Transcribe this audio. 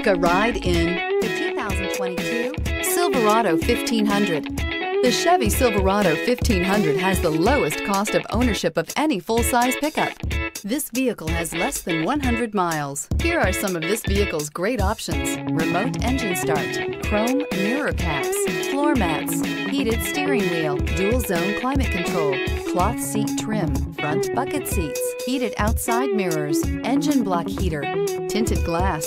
Take a ride in the 2022 Silverado 1500. The Chevy Silverado 1500 has the lowest cost of ownership of any full-size pickup. This vehicle has less than 100 miles. Here are some of this vehicle's great options. Remote engine start, chrome mirror caps, floor mats, heated steering wheel, dual zone climate control, cloth seat trim, front bucket seats, heated outside mirrors, engine block heater, tinted glass.